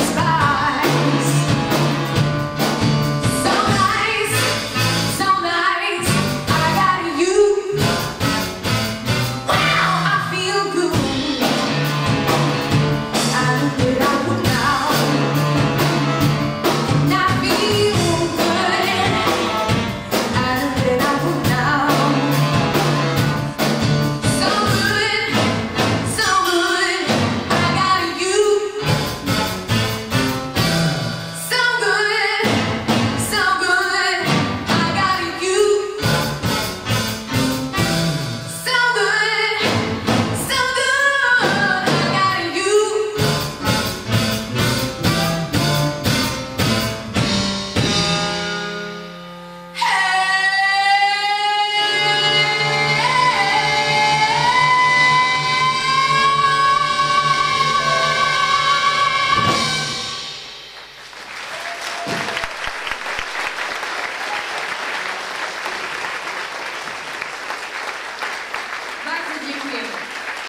está